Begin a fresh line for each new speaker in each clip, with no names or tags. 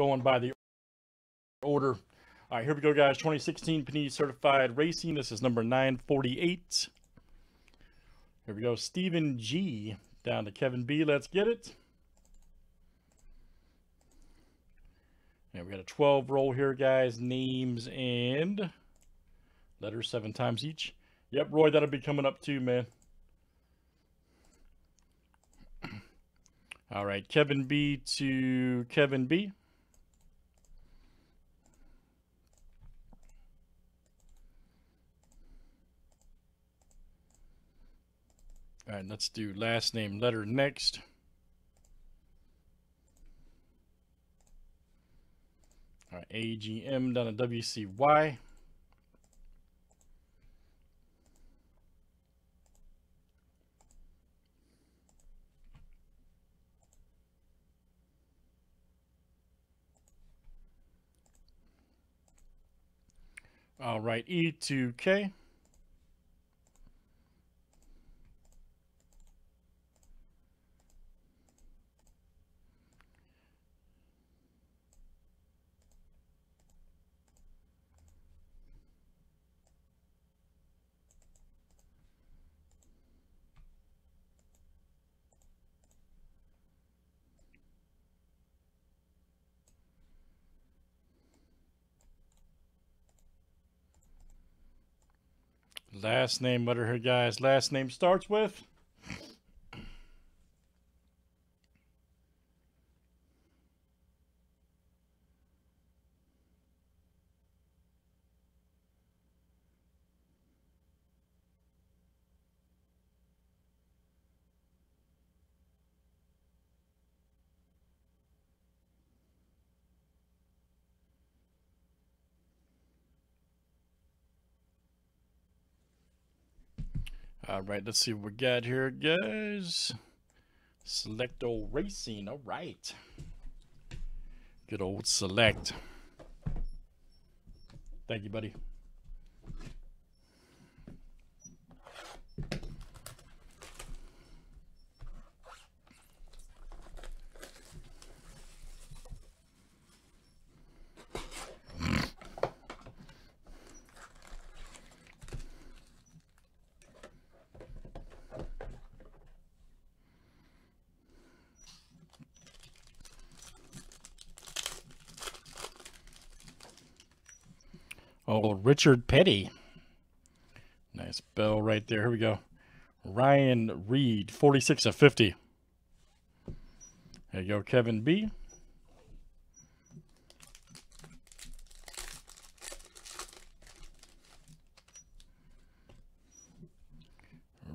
going by the order. All right, here we go, guys. 2016 Panini Certified Racing. This is number 948. Here we go. Stephen G. Down to Kevin B. Let's get it. And we got a 12 roll here, guys. Names and letters seven times each. Yep, Roy, that'll be coming up too, man. All right, Kevin B to Kevin B. right, let's do last name letter next. All right, AGM down to WCY. All right, E2K. Last name, what are her guys' last name starts with? All right, let's see what we got here, guys. Selecto Racing. All right. Good old select. Thank you, buddy. Oh, Richard Petty. Nice bell right there. Here we go. Ryan Reed, 46 of 50. There you go, Kevin B.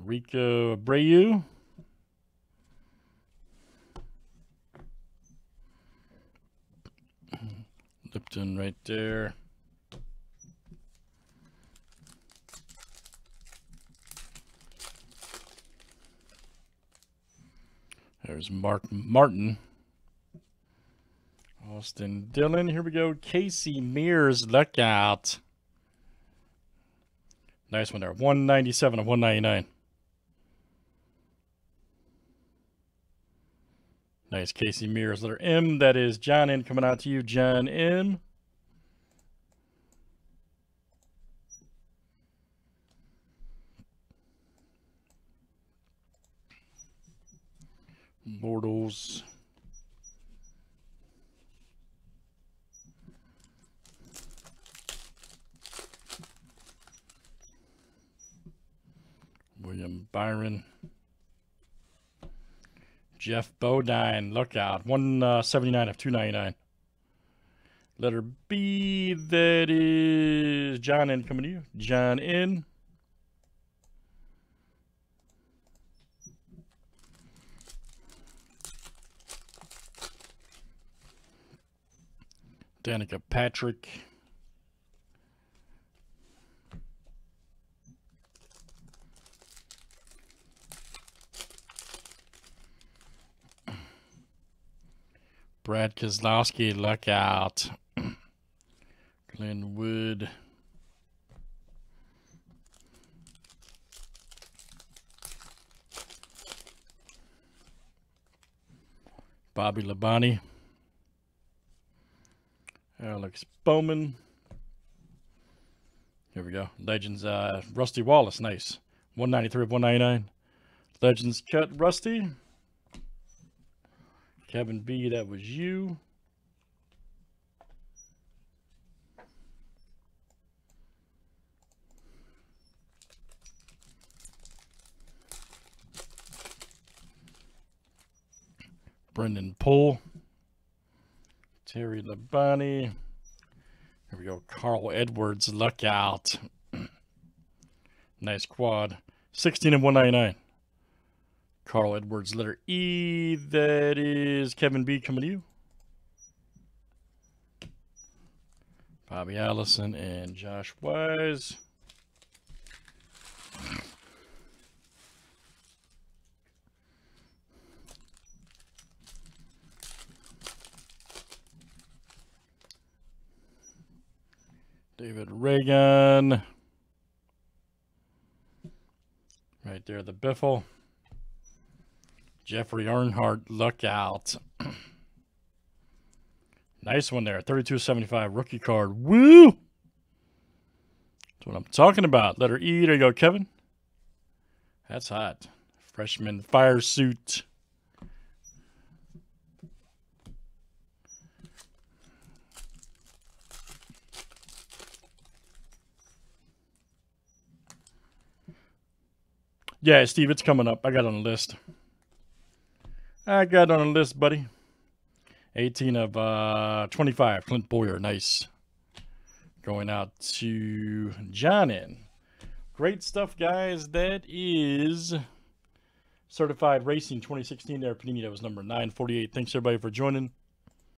Rico Abreu. Lipton right there. There's Mark Martin. Austin Dillon. Here we go. Casey Mears. Look out. Nice one there. 197 of 199. Nice. Casey Mears. Letter M. That is John N. coming out to you. John M. Bortles. William Byron. Geoff Bodine, look out. 179 uh, of 299. Letter B, that is John N. coming to you. John N. Danica Patrick. Brad Keselowski, look out. Glenn Wood. Bobby Labonte. Alex Bowman. Here we go. Legends, uh, Rusty Wallace. Nice. 193 of 199. Legends cut Rusty. Kevin B, that was you. Brendan Poole. Terry Labonte. Here we go. Carl Edwards, look out. nice quad. 16 and 199. Carl Edwards, letter E. That is Kevin B coming to you. Bobby Allison and Josh Wise. David Ragan. Right there, the Biffle. Jeffrey Earnhardt, look out. nice one there. 32.75 rookie card. Woo! That's what I'm talking about. Letter E. There you go, Kevin. That's hot. Freshman fire suit. Yeah, Steve, it's coming up. I got on the list. I got on the list, buddy. 18 of uh, 25. Clint Bowyer. nice. Going out to John Great stuff, guys. That is Certified Racing 2016 there. Panini, that was number 948. Thanks, everybody, for joining.